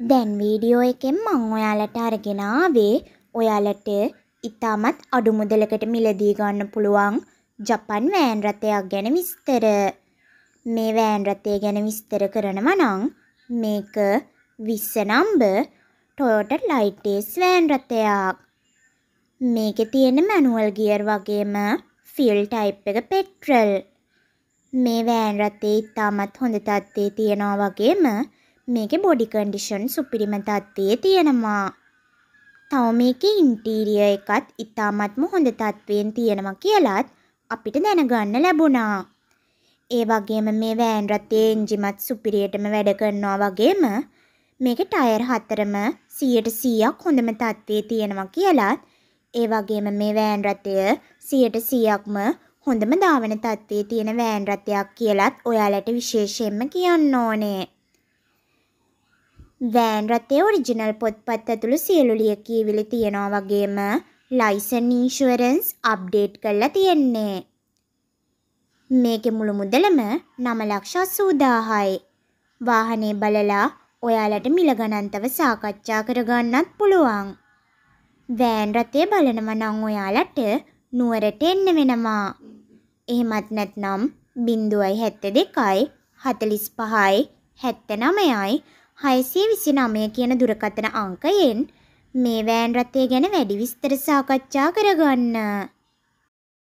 දැන් වීඩියෝ එකෙන් මං ඔයාලට අරගෙන ආවේ ඔයාලට ඉතාමත් අඩු මුදලකට මිලදී ගන්න පුළුවන් ජපන් වෑන් රථයක් ගැන විස්තර. මේ වෑන් රථය ගැන විස්තර කරනවා නම් මේක 20 නම්බර් ටොයෝටා ලයිටේස් වෑන් රථයක්. මේකේ තියෙන මැනුවල් ගියර් වගේම ෆියල් ටයිප් එක පෙට්‍රල්. මේ වෑන් රථේ ඉතාමත් හොඳ තත්ත්වයේ තියනවා වගේම මේකේ බොඩි කන්ඩිෂන් සුපිරිම තත්ත්වයේ තියෙනවා. තව මේකේ ඉන්ටීරියර් එකත් ඉතාමත්ම හොඳ තත්ත්වයෙන් තියෙනවා කියලත් අපිට දැනගන්න ලැබුණා. ඒ වගේම මේ වෑන් රථයේ එන්ජිමත් සුපිරියටම වැඩ කරනවා වගේම මේකේ ටයර් හතරම 100%ක් හොඳම තත්ත්වයේ තියෙනවා කියලත් ඒ වගේම මේ වෑන් රථය 100%ක්ම හොඳම ධාවන තත්ත්වයේ තියෙන වෑන් රථයක් කියලත් ඔයාලට විශේෂයෙන්ම කියන්න ඕනේ. වෑන් රථයේ ඔරිජිනල් පොත්පත් ඇතුළු සියලු ලියකියවිලි තියනවා වගේම ලයිසන් ඉන්ෂුරන්ස් අප්ඩේට් කරලා තියෙන්නේ. මේකේ මුළු මුදලම 9,80,000යි. වාහනේ බලලා ඔයාලට මිල ගණන්තව සාකච්ඡා කරගන්නත් පුළුවන්. වෑන් රථය බලනවා නම් ඔයාලට නුවරට එන්න වෙනවා. එහෙමත් නැත්නම් 072යි 45යි 79යි 629 කියන දුරකථන අංකයෙන් මේ වෑන් රථය ගැන වැඩි විස්තර සාකච්ඡා කරගන්න.